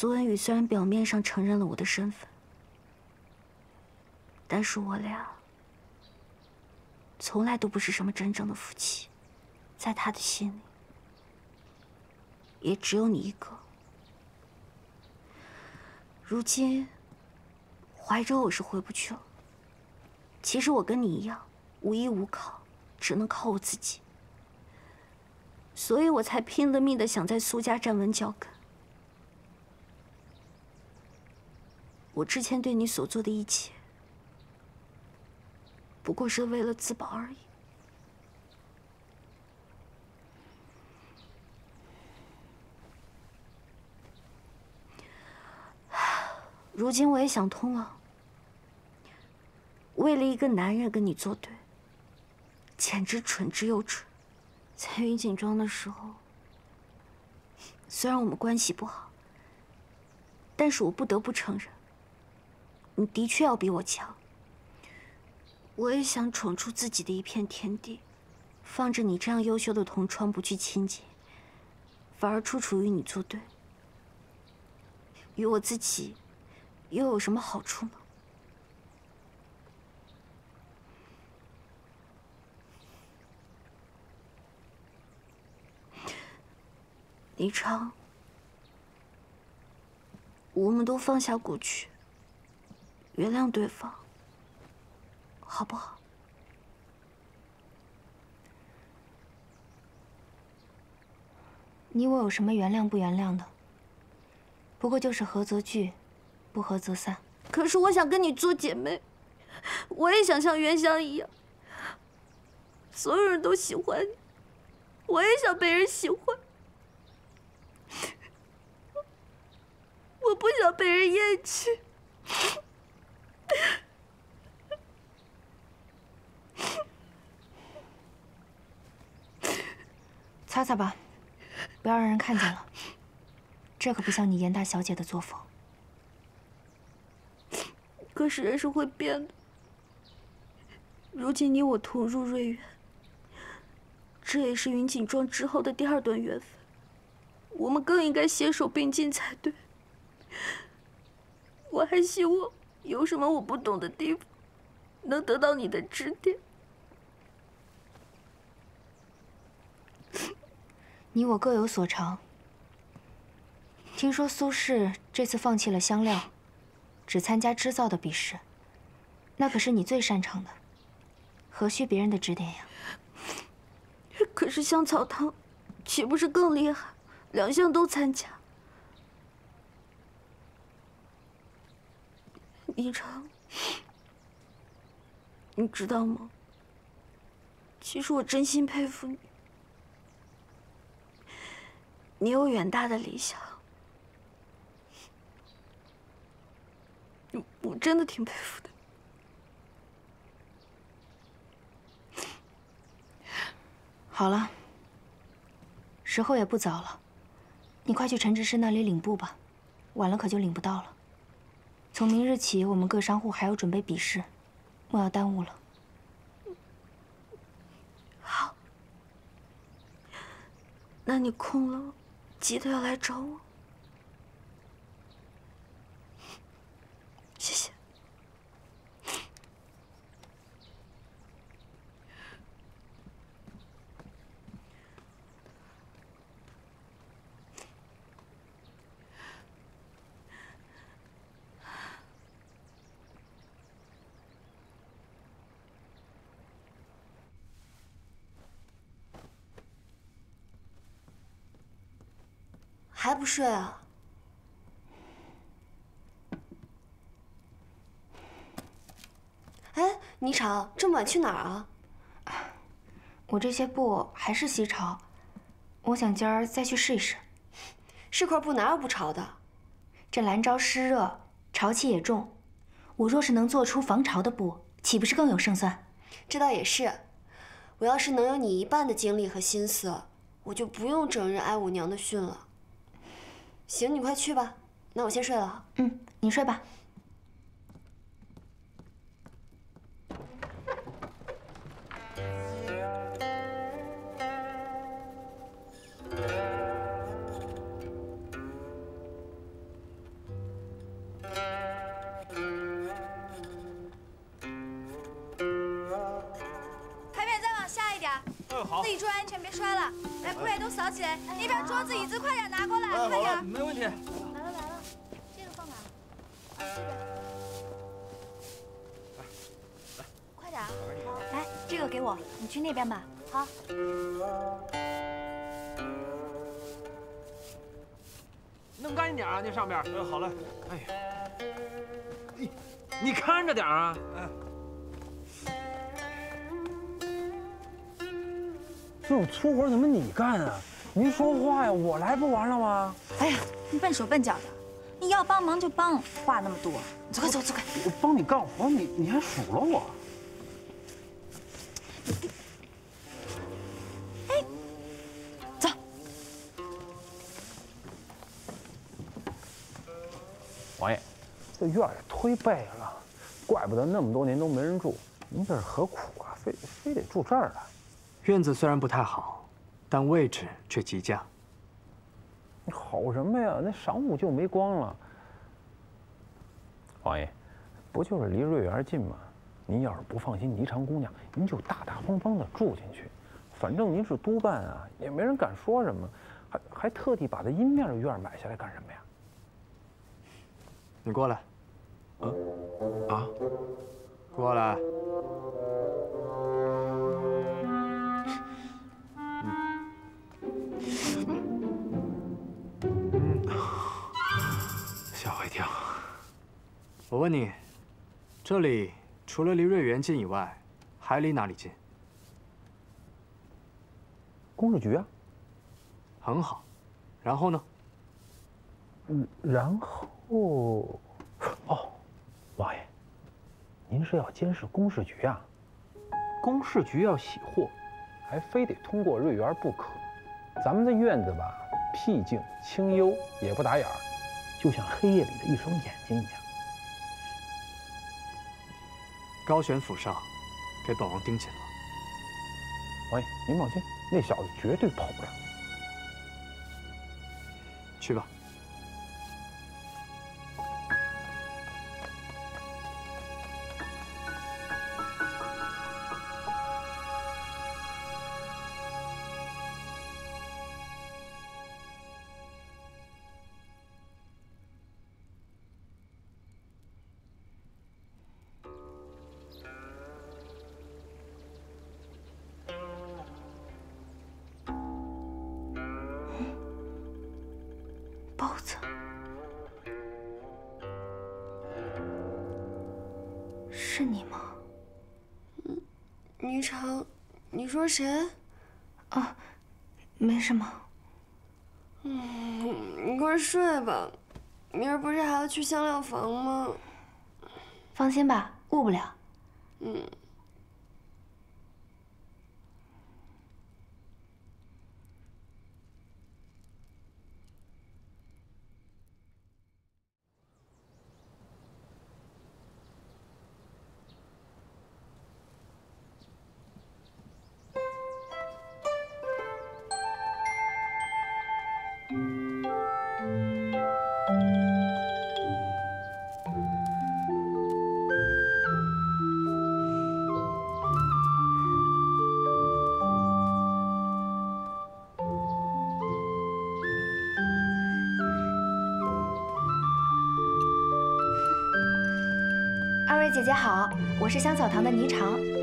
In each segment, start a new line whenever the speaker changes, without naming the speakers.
苏文宇虽然表面上承认了我的身份，但是我俩从来都不是什么真正的夫妻，在他的心里，也只有你一个。如今怀州我是回不去了。其实我跟你一样，无依无靠，只能靠我自己，所以我才拼了命的想在苏家站稳脚跟。我之前对你所做的一切，不过是为了自保而已。如今我也想通了，为了一个男人跟你作对，简直蠢之又蠢。在云锦庄的时候，虽然我们关系不好，但是我不得不承认。你的确要比我强。我也想闯出自己的一片天地，放着你这样优秀的同窗不去亲近，反而处处与你作对，与我自己又有什么好处呢？李昌，我们都放下过去。原谅对方，好不好？
你我有什么原谅不原谅的？不过就是合则聚，不合则散。
可是我想跟你做姐妹，我也想像袁湘一样，所有人都喜欢你，我也想被人喜欢。我不想被人厌弃。
擦擦吧，不要让人看见了。这可不像你严大小姐的作风。
可是人是会变的。如今你我同入瑞园，这也是云锦庄之后的第二段缘分，我们更应该携手并进才对。我还希望有什么我不懂的地方，能得到你的指点。
你我各有所长。听说苏轼这次放弃了香料，只参加织造的比试，那可是你最擅长的，何须别人的指点呀？
可是香草汤，岂不是更厉害？两项都参加。霓裳，你知道吗？其实我真心佩服你，你有远大的理想，我真的挺佩服的。
好了，时候也不早了，你快去陈执事那里领布吧，晚了可就领不到了。从明日起我们各商户还要准备比试莫要耽误了。好。
那你空了记得要来找我。
还不睡啊？哎，霓裳，这么晚去哪儿啊？
我这些布还是西潮，我想今儿再去试一试。
是块布哪有不潮的？
这兰昭湿热，潮气也重，我若是能做出防潮的布，岂不是更有胜算？
这倒也是。我要是能有你一半的精力和心思，我就不用整日挨我娘的训了。行，你快去吧。那我先睡了。
嗯，你睡吧。
了。来，铺位都扫起来，那边桌子椅子快点拿过来，快点。
没问题。
来了来了，这个放哪？这边。来快点啊！来，这个给我，你去那边吧。好。
弄干净点啊，那上边。哎，好嘞。哎呀，你你看着点啊。哎。这种粗活怎么你干啊？您说话呀，我来不完了吗？
哎呀，你笨手笨脚的，你要帮忙就帮，话那么多。走开走走开。
我帮你干活，你你还数落我？
走。
王爷，这院儿也忒背了，怪不得那么多年都没人住。您这是何苦啊？非非得住这儿啊？
院子虽然不太好，但位置却极佳。
你好什么呀？那晌午就没光了。王爷，不就是离瑞园近吗？您要是不放心霓裳姑娘，您就大大方方的住进去。反正您是督办啊，也没人敢说什么。还还特地把这阴面的院买下来干什么呀？
你过来，
啊？
过来。我问你，这里除了离瑞园近以外，还离哪里近？
公事局啊。
很好。然后呢？
嗯，然后，哦，王爷，您是要监视公事局啊？公事局要洗货，还非得通过瑞园不可。咱们的院子吧，僻静清幽，也不打眼儿，就像黑夜里的一双眼睛一样。
高悬府上，给本王盯紧了。
王爷，您放心，那小子绝对跑不了。
去吧。
谁？
啊，没什么。
嗯你快睡吧，明儿不是还要去香料房吗？
放心吧，误不了。
嗯。
是香草堂的霓裳。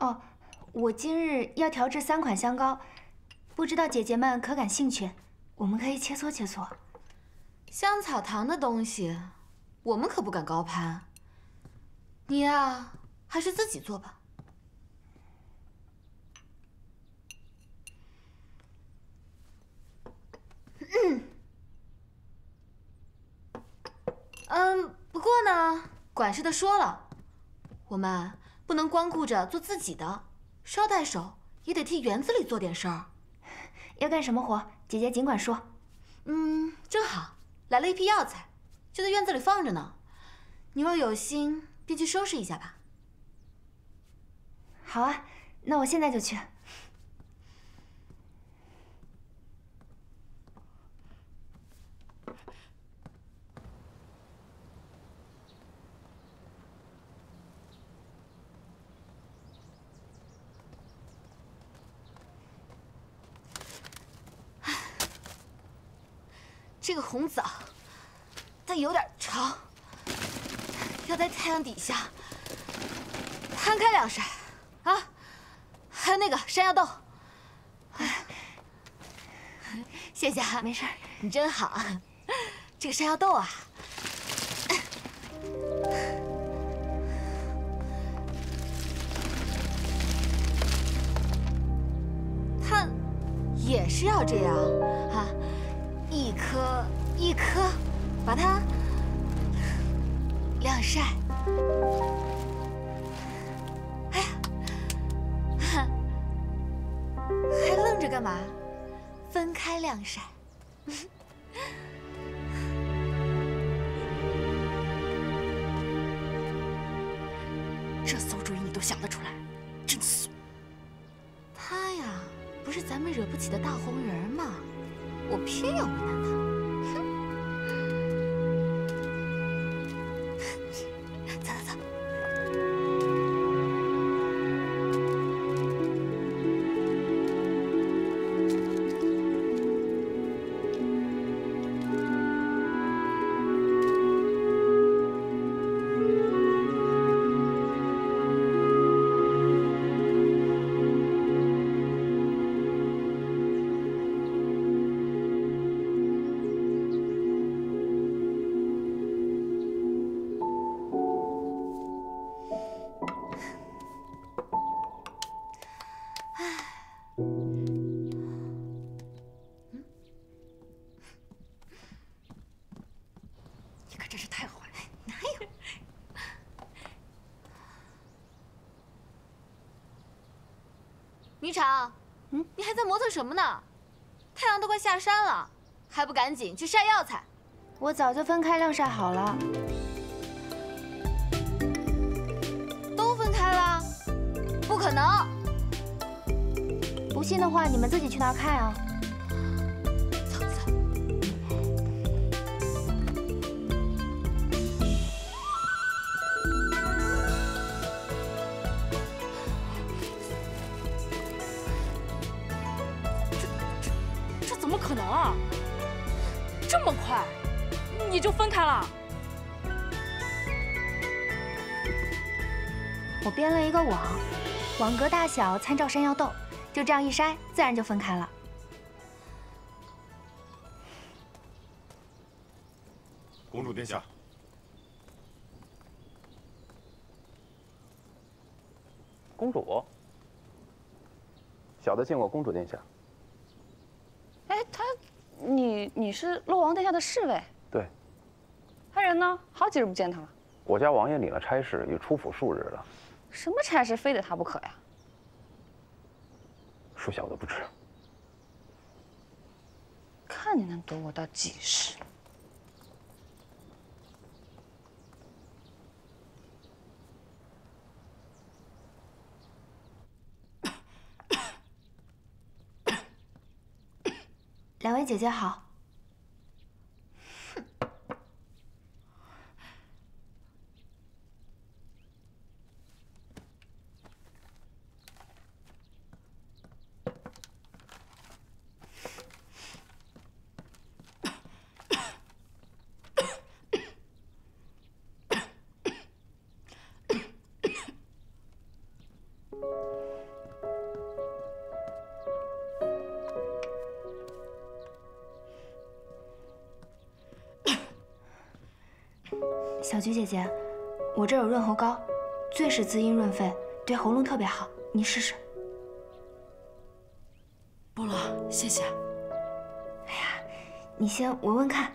哦，我今日要调制三款香膏，不知道姐姐们可感兴趣？我们可以切磋切磋。
香草堂的东西，我们可不敢高攀。你呀，还是自己做吧。嗯，不过呢，管事的说了，我们不能光顾着做自己的，捎带手也得替园子里做点事儿。
要干什么活？姐姐尽管说。
嗯，正好来了一批药材，就在院子里放着呢。你若有心，便去收拾一下吧。
好啊，那我现在就去。
这个红枣，它有点长，要在太阳底下摊开晾晒啊。还有那个山药豆，哎，谢谢啊，
没事儿
你真好。这个山药豆啊，它也是要这样啊，一颗一颗把它晾晒。哎呀，还愣着干嘛？分开晾晒。
这馊主意你都想得出来，真怂！
他呀，不是咱们惹不起的大红人吗？我偏要为难他。霓裳，嗯，你还在磨蹭什么呢？太阳都快下山了，还不赶紧去晒药材？
我早就分开晾晒好了。
都分开了？不可能！
不信的话，你们自己去那儿看啊。编了一个网，网格大小参照山药豆，就这样一筛，自然就分开了。
公主殿下，
公主，小的见过公主殿下。
哎，他，你你是洛王殿下的侍卫？
对，
他人呢？好几日不见他了。
我家王爷领了差事，已出府数日了。
什么差事非得他不可呀？
恕小都不知。
看你能躲我到几时？
两位姐姐好。小菊姐姐，我这有润喉膏，最是滋阴润肺，对喉咙特别好，你试试。
不了，谢谢。
哎呀，你先闻闻看。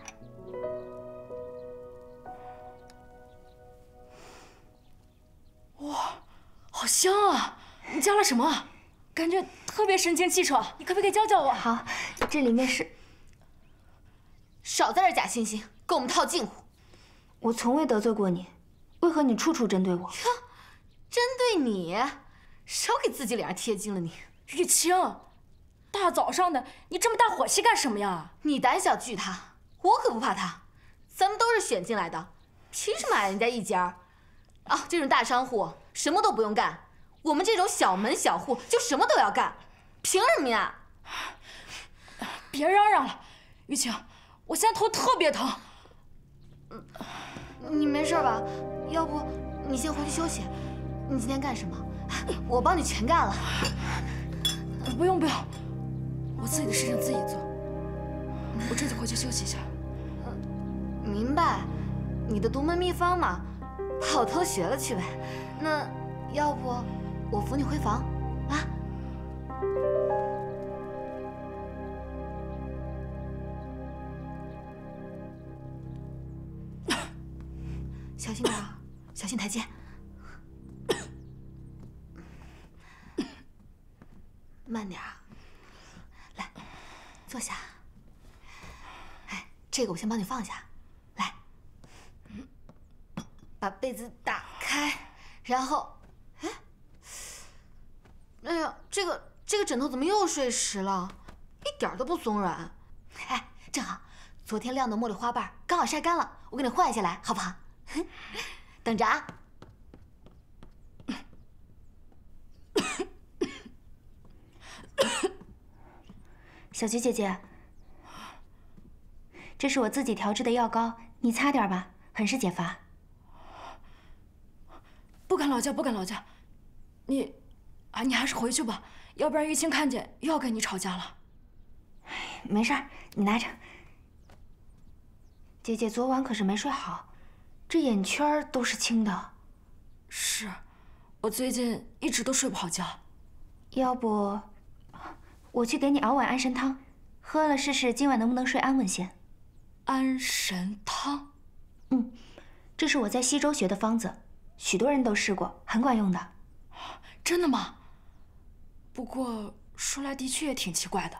哇，好香啊！你加了什么？感觉特别神清气爽。你可不可以教教我？
好，这里面是……
少在这假惺惺，跟我们套近乎。
我从未得罪过你，为何你处处针对我？
针对你，少给自己脸上贴金了你。
玉清，大早上的你这么大火气干什么呀？
你胆小惧他，我可不怕他。咱们都是选进来的，凭什么矮人家一截儿？啊，这种大商户什么都不用干，我们这种小门小户就什么都要干，凭什么呀？
别嚷嚷了，玉清，我现在头特别疼。
你没事吧？要不你先回去休息。你今天干什么？我帮你全干了。
不用不用，我自己的事情自己做。我这就回去休息一下。
明白，你的独门秘方嘛，把我偷学了去呗。那要不我扶你回房台阶。慢点儿，来，坐下。哎，这个我先帮你放下。来，把被子打开，然后，哎，哎呀，这个这个枕头怎么又睡实了？一点都不松软。哎，正好，昨天晾的茉莉花瓣刚好晒干了，我给你换下来，好不好？等着啊！
小菊姐姐，这是我自己调制的药膏，你擦点吧，很是解乏。
不敢劳驾，不敢劳驾。你，啊，你还是回去吧，要不然玉清看见又要跟你吵架了。
没事儿，你拿着。姐姐昨晚可是没睡好，这眼圈都是青的。
是，我最近一直都睡不好觉。
要不，我去给你熬碗安神汤，喝了试试今晚能不能睡安稳些。
安神汤，
嗯，这是我在西周学的方子，许多人都试过，很管用的。
真的吗？不过说来的确也挺奇怪的。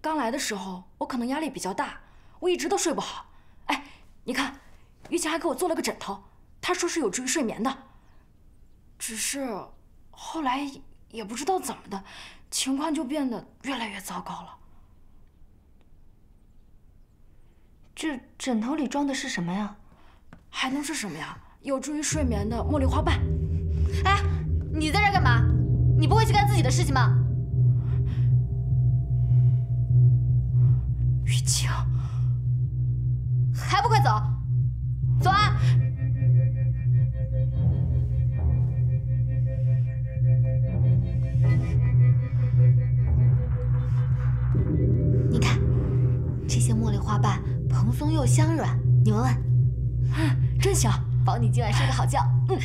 刚来的时候，我可能压力比较大，我一直都睡不好。哎，你看，玉琴还给我做了个枕头，他说是有助于睡眠的。只是后来也不知道怎么的，情况就变得越来越糟糕了。
这枕头里装的是什么呀？
还能是什么呀？有助于睡眠的茉莉花瓣。
哎，你在这干嘛？你不会去干自己的事情吗？
雨晴，
你今晚睡个好觉。嗯，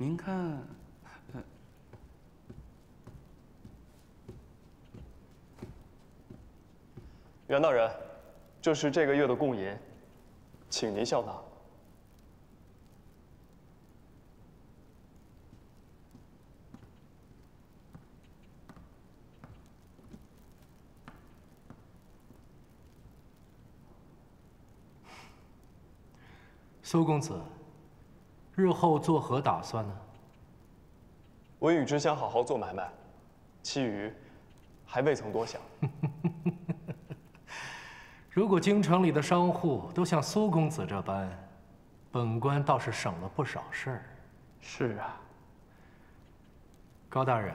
您看，
袁大人，这是这个月的供银，请您笑纳。
苏公子，日后作何打算呢？
文宇只想好好做买卖，其余还未曾多想。
如果京城里的商户都像苏公子这般，本官倒是省了不少事儿。
是啊，
高大人，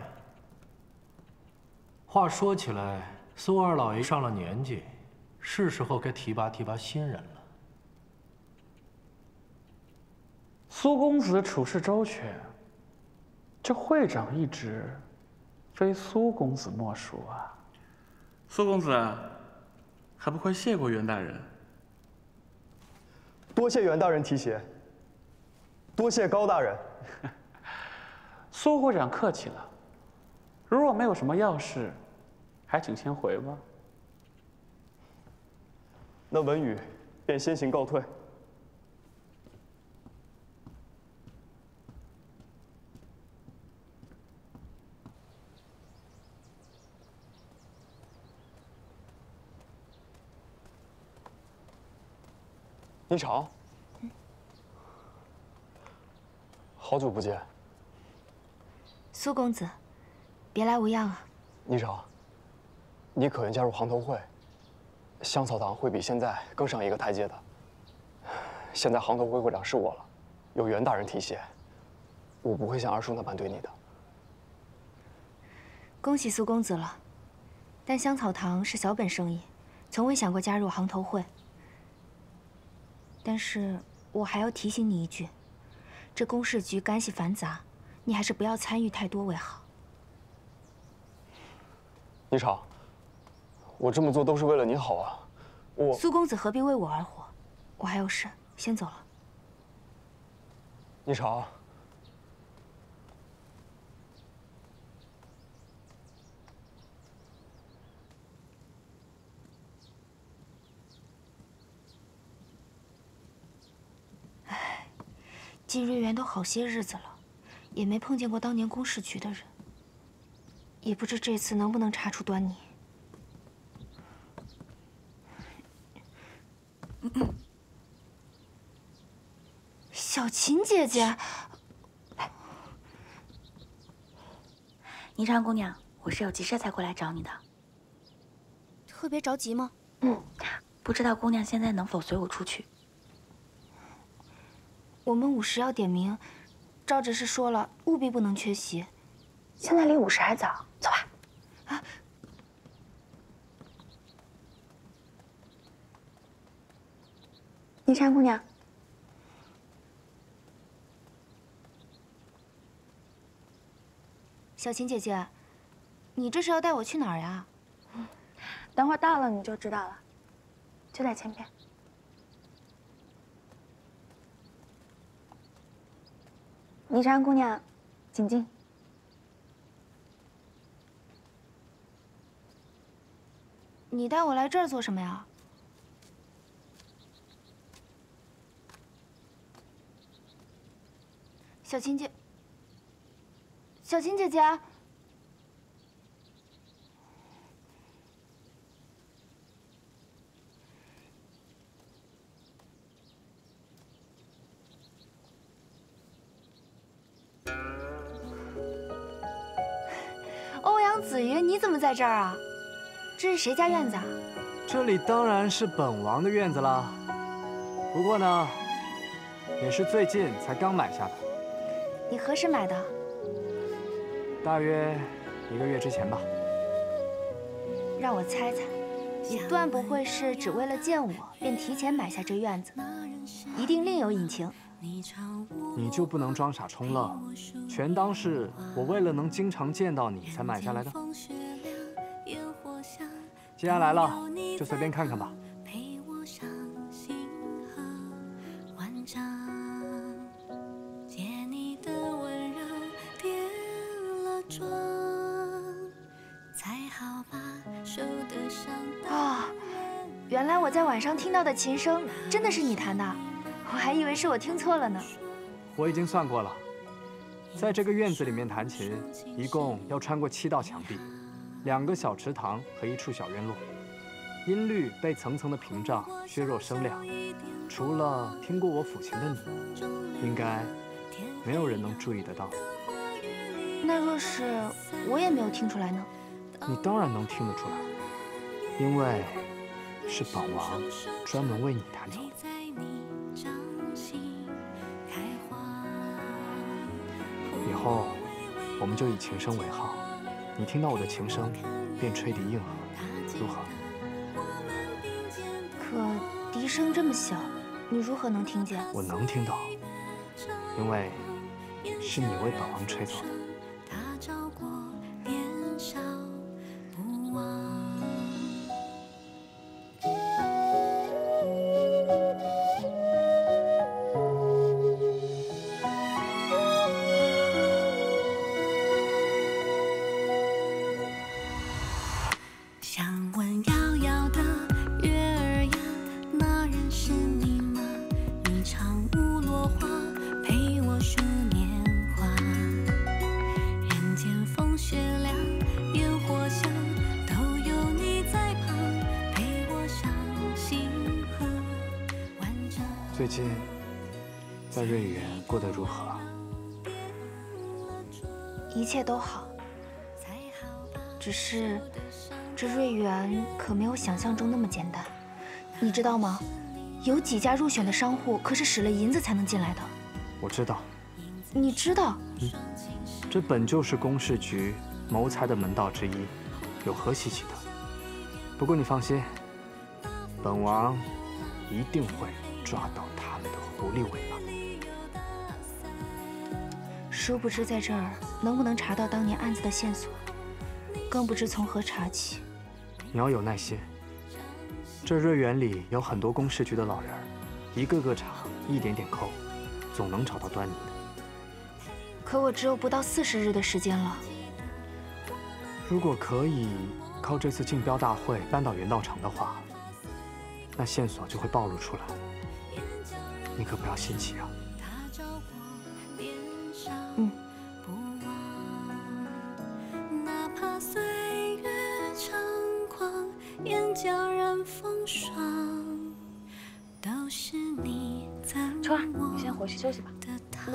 话说起来，苏二老爷上了年纪，是时候该提拔提拔新人了。
苏公子处事周全，这会长一职，非苏公子莫属啊。苏公子，还不快谢过袁大人？
多谢袁大人提携，多谢高大人。
苏会长客气了。如若没有什么要事，还请先回吧。
那文宇便先行告退。霓裳，好久不见。
苏公子，别来无恙啊。
霓裳，你可愿加入行头会？香草堂会比现在更上一个台阶的。现在行头会会长是我了，有袁大人提携，我不会像二叔那般对你的。
恭喜苏公子了，但香草堂是小本生意，从未想过加入行头会。但是我还要提醒你一句，这公事局干系繁杂，你还是不要参与太多为好。
霓裳，我这么做都是为了你好啊！我
苏公子何必为我而活？我还有事，先走了。
霓裳，
进瑞园都好些日子了，也没碰见过当年公事局的人，也不知这次能不能查出端倪。小琴姐姐，
霓裳姑娘，我是有急事才过来找你的。
特别着急吗？
嗯，不知道姑娘现在能否随我出去？
我们午时要点名，赵执事说了，务必不能缺席。
现在离午时还早，走吧。
啊，
霓裳姑娘，
小琴姐姐，你这是要带我去哪儿呀？
等会儿到了你就知道了，就在前边。霓裳姑娘，请进。
你带我来这儿做什么呀？小琴姐，小琴姐姐，在这儿啊？这是谁家院子啊？
这里当然是本王的院子啦。不过呢，也是最近才刚买下的，
你何时买的？
大约一个月之前吧。
让我猜猜，你断不会是只为了见我便提前买下这院子，一定另有隐情。
你就不能装傻充愣，全当是我为了能经常见到你才买下来的？既然来了，就随便看看吧。
原来我在晚上听到的琴声真的是你弹的，我还以为是我听错了呢。
我已经算过了，在这个院子里面弹琴一共要穿过七道墙壁。两个小池塘和一处小院落，音律被层层的屏障削弱声量。除了听过我抚琴的你，应该没有人能注意得到。
那若是我也没有听出来呢？
你当然能听得出来，因为是本王专门为你弹奏的。以后我们就以琴声为号，你听到我的琴声便吹笛应和，如何？
可笛声这么小，你如何能听见？
我能听到，因为是你为本王吹奏的。最近在瑞园过得如何？
一切都好，只是这瑞园可没有想象中那么简单。你知道吗？有几家入选的商户可是使了银子才能进来的。
我知道，
你知道？
这本就是公事局谋财的门道之一，有何稀奇的？不过你放心，本王一定会抓到狐狸尾巴。
殊不知在这儿能不能查到当年案子的线索，更不知从何查起。
你要有耐心。这瑞园里有很多公事局的老人，一个个查，一点点抠，总能找到端倪的。
可我只有不到四十日的时间了。
如果可以靠这次竞标大会扳倒袁道成的话，那线索就会暴露出来。你可不要心急啊。
嗯。
哪怕岁月猖狂，眼角染风霜，都是你赠
秋儿，你先回去休息吧。无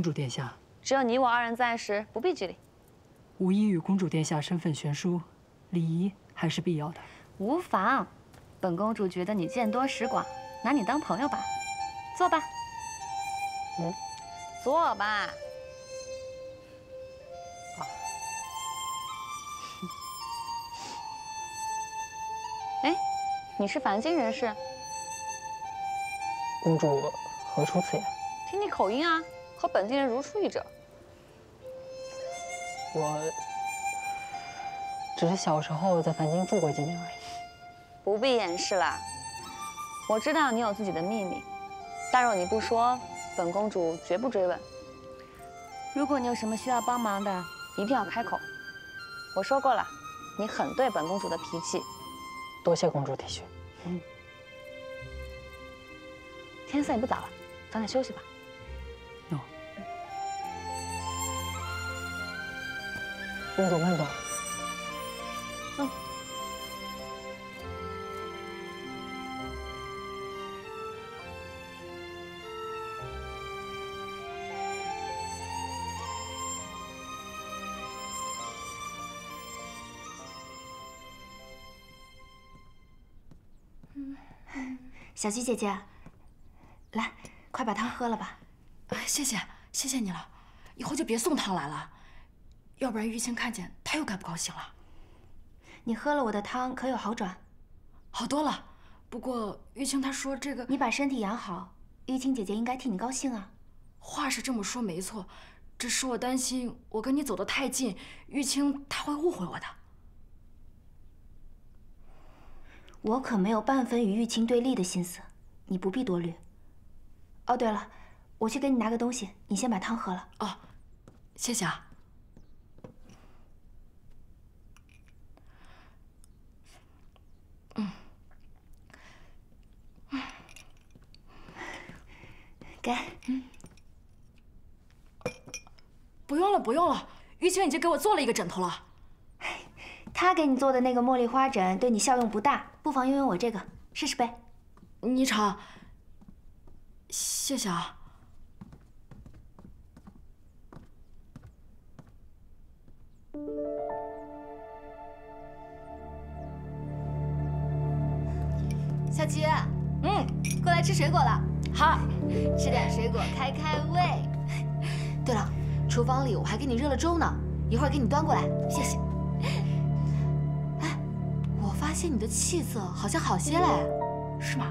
公主殿下，
只有你我二人在时，不必拘礼。
无疑与公主殿下身份悬殊，礼仪还是必要的。
无妨，本公主觉得你见多识广，拿你当朋友吧。坐吧。嗯，坐吧。哎，你是凡间人士？
公主何出此言？
听你口音啊，和本地人如出一辙。
我只是小时候在凡京住过几年而已。
不必掩饰了，我知道你有自己的秘密，但若你不说，本公主绝不追问。如果你有什么需要帮忙的，一定要开口。我说过了，你很对本公主的脾气。
多谢公主体恤。
嗯。天色也不早了，早点休息吧。
公主慢走。
嗯。
小菊姐姐，来，快把汤喝了吧。
哎，谢谢，谢谢你了。以后就别送汤来了，要不然玉清看见，他又该不高兴了。
你喝了我的汤，可有好转？
好多了。不过玉清她说这个，
你把身体养好，玉清姐姐应该替你高兴啊。
话是这么说没错，只是我担心我跟你走得太近，玉清她会误会我的。
我可没有半分与玉清对立的心思，你不必多虑。哦，对了，我去给你拿个东西，你先把汤喝了。
哦，谢谢啊。
给，嗯，
不用了，不用了，于清已经给我做了一个枕头了。
他给你做的那个茉莉花枕对你效用不大，不妨用用我这个试试呗。
霓裳，谢谢啊。
小菊，嗯，过来吃水果了。
好，
吃点水果开开胃。对了，厨房里我还给你热了粥呢，一会儿给你端过来。谢谢。哎，我发现你的气色好像好些了，
是吗？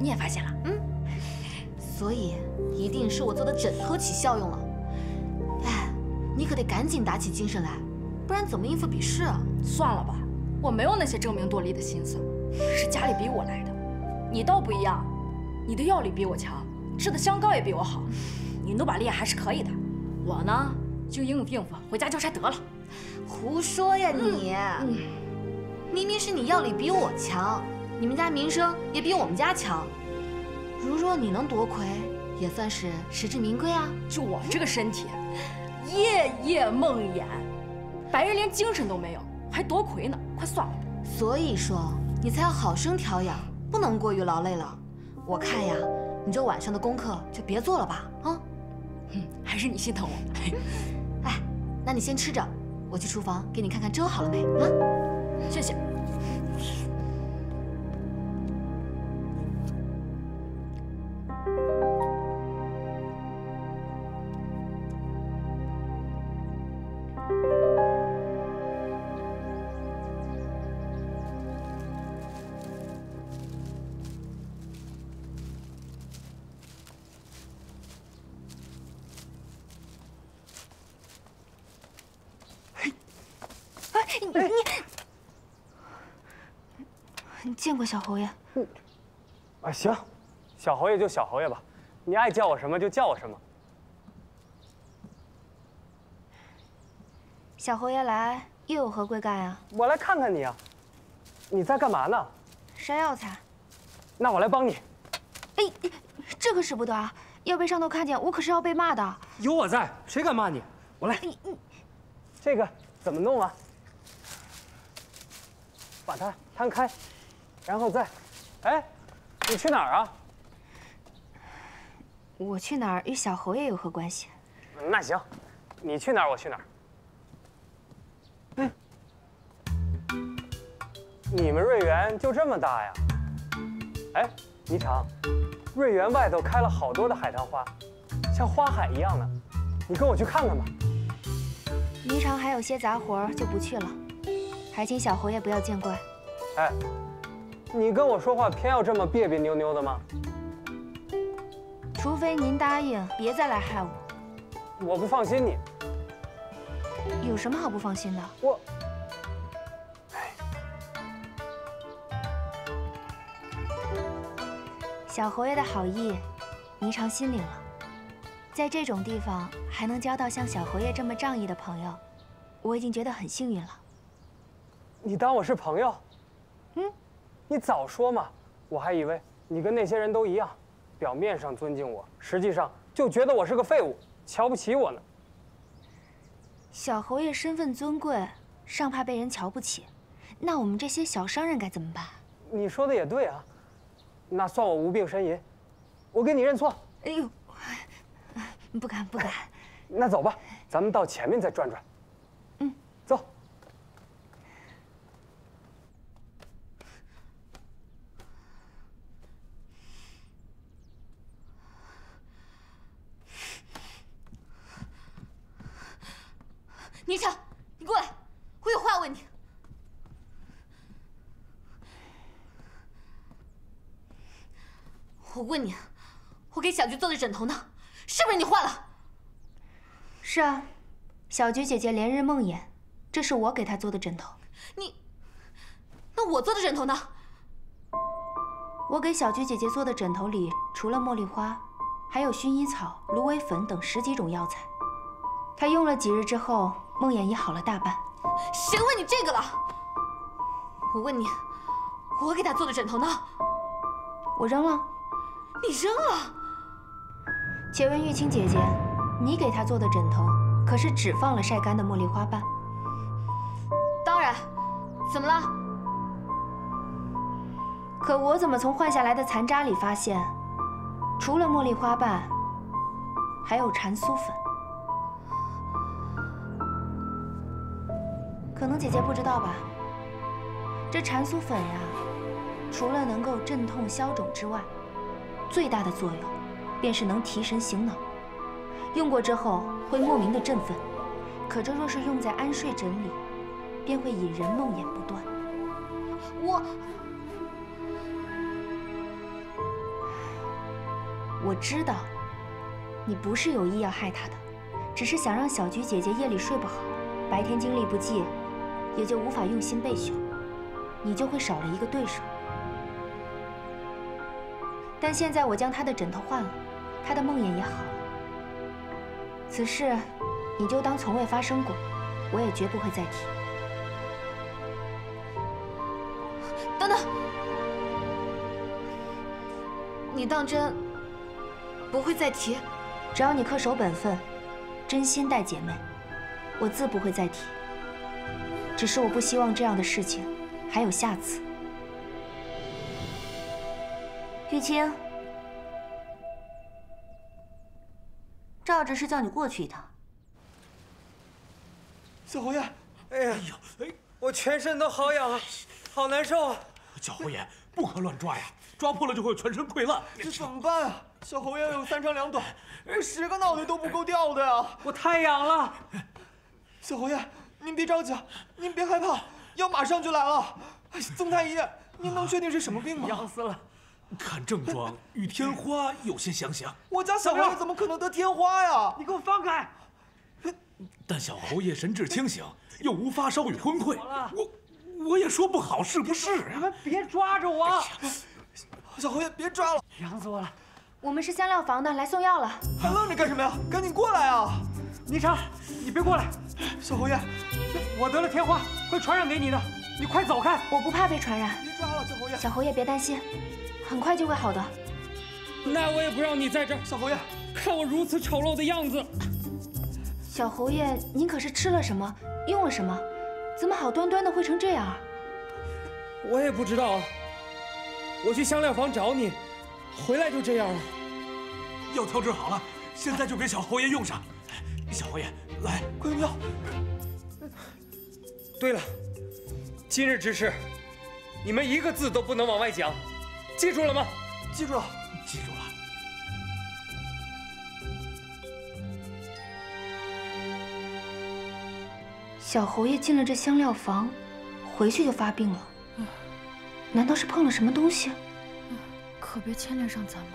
你也发现了？
嗯。所以一定是我做的枕头起效用了。哎，你可得赶紧打起精神来，不然怎么应付比试啊？
算了吧，我没有那些争名夺利的心思，是家里逼我来的。你倒不一样，你的药力比我强，吃的香膏也比我好，你努把力还是可以的。我呢，就应付应付，回家交差得了。
胡说呀你！嗯，明明是你药力比我强，你们家名声也比我们家强。如若你能夺魁，也算是实至名归啊。
就我这个身体，夜夜梦魇，白日连精神都没有，还夺魁呢？快算了。
所以说，你才要好生调养。不能过于劳累了，我看呀，你这晚上的功课就别做了吧，啊，
嗯，还是你心疼我。
哎，那你先吃着，我去厨房给你看看粥好了没啊？
谢谢。
过小侯爷。
嗯啊，行，小侯爷就小侯爷吧，你爱叫我什么就叫我什么。
小侯爷来又有何贵干呀？
我来看看你啊，你在干嘛呢？
筛药材。
那我来帮你。
哎，这可使不得啊！要被上头看见，我可是要被骂的。
有我在，谁敢骂你？我来。这个怎么弄啊？把它摊开。然后再，哎，你去哪儿啊？
我去哪儿与小侯爷有何关系？
那行，你去哪儿我去哪儿。嗯，你们瑞园就这么大呀？哎，霓裳，瑞园外头开了好多的海棠花，像花海一样的，你跟我去看看吧。
霓裳还有些杂活，就不去了，还请小侯爷不要见怪。
哎。你跟我说话偏要这么别别扭扭的吗？
除非您答应别再来害我。
我不放心你。
有什么好不放心的？
我……
小侯爷的好意，霓裳心领了。在这种地方还能交到像小侯爷这么仗义的朋友，我已经觉得很幸运了。
你当我是朋友？
嗯。
你早说嘛！我还以为你跟那些人都一样，表面上尊敬我，实际上就觉得我是个废物，瞧不起我呢。
小侯爷身份尊贵，尚怕被人瞧不起，那我们这些小商人该怎么办？
你说的也对啊，那算我无病呻吟，我给你认错。哎呦，
不敢不敢。
那走吧，咱们到前面再转转。
嗯，
走。
霓裳，你过来，我有话问你。我问你，我给小菊做的枕头呢，是不是你换了？
是啊，小菊姐姐连日梦魇，这是我给她做的枕头。
你，那我做的枕头呢？
我给小菊姐姐做的枕头里，除了茉莉花，还有薰衣草、芦苇粉等十几种药材。她用了几日之后，梦魇已好了大半。
谁问你这个了？我问你，我给他做的枕头呢？
我扔了。
你扔了？
且问玉清姐姐，你给他做的枕头，可是只放了晒干的茉莉花瓣？
当然。怎么了？
可我怎么从换下来的残渣里发现，除了茉莉花瓣，还有蚕酥粉？可能姐姐不知道吧？这蚕酥粉呀，除了能够镇痛消肿之外，最大的作用便是能提神醒脑。用过之后会莫名的振奋，可这若是用在安睡枕里，便会引人梦魇不断。
我
我知道，你不是有意要害他的，只是想让小菊姐姐夜里睡不好，白天精力不济，也就无法用心备选，你就会少了一个对手。但现在我将她的枕头换了，她的梦魇也好了。此事，你就当从未发生过，我也绝不会再提。
等等，你当真不会再提？
只要你恪守本分，真心待姐妹，我自不会再提。只是我不希望这样的事情还有下次。
玉清，赵执事叫你过去一趟。
小侯爷，哎呀，哎，我全身都好痒啊，好难受啊！
小侯爷，不可乱抓呀，抓破了就会全身溃烂。
这怎么办啊？小侯爷有三长两短，十个脑袋都不够掉的呀！
我太痒了。
小侯爷，您别着急，您别害怕，药马上就来了。曾太医，您能确定是什么病吗？
痒死了。
看症状与天花有些相像。
我家小侯爷怎么可能得天花呀？
你给我放开！
但小侯爷神志清醒，又无发烧与昏聩，我我也说不好是不是啊？
你们别抓着我！
小侯爷，别抓了，
痒死我了！
我们是香料房的，来送药了。
还愣着干什么呀？赶紧过来啊！
霓裳，你别过来！
小侯爷，
我得了天花，会传染给你的，你快走开！
我不怕被传染。
别抓了，小侯爷。
小侯爷别担心，很快就会好的。
那我也不让你在这儿。
小侯爷，
看我如此丑陋的样子。
小侯爷，您可是吃了什么，用了什么，怎么好端端的会成这样？
我也不知道啊。我去香料房找你，回来就这样了。
药调制好了，现在就给小侯爷用上。小侯爷，来，
快用药。
对了，今日之事，你们一个字都不能往外讲，记住了吗？
记住了，
记住了。
小侯爷进了这香料房，回去就发病了。难道是碰了什么东西？
可别牵连上咱们。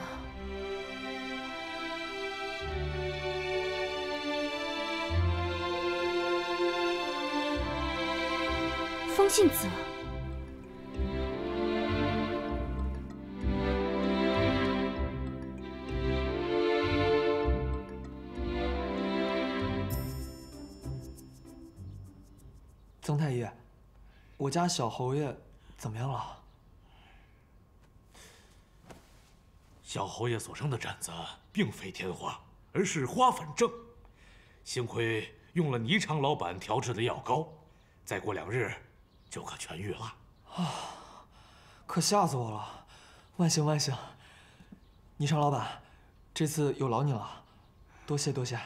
风信子，
曾太医，我家小侯爷怎么样了？
小侯爷所生的疹子并非天花，而是花粉症。幸亏用了霓裳老板调制的药膏，再过两日就可痊愈了。
啊！可吓死我了！万幸万幸！霓裳老板，这次有劳你了，多谢多谢。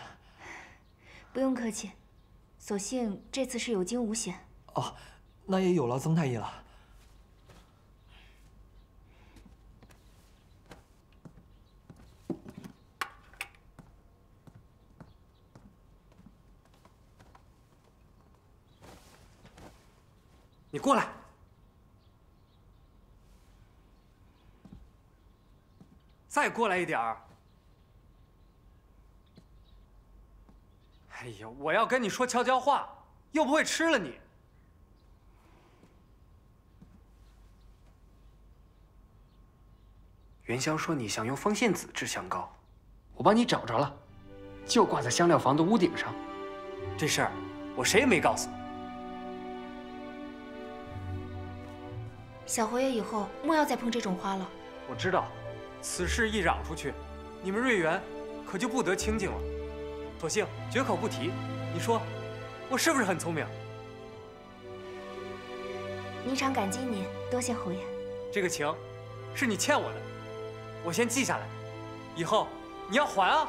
不用客气，所幸这次是有惊无险。
哦，那也有劳曾太医了。
你过来，再过来一点儿。
哎呀，我要跟你说悄悄话，又不会吃了你。元宵说你想用风信子制香膏，我帮你找着了，就挂在香料房的屋顶上。这事儿我谁也没告诉。
小侯爷以后莫要再碰这种花了。
我知道，此事一嚷出去，你们瑞园可就不得清静了。索性绝口不提。你说，我是不是很聪明？
霓裳感激您，多谢侯爷。
这个情，是你欠我的，我先记下来，以后你要还啊。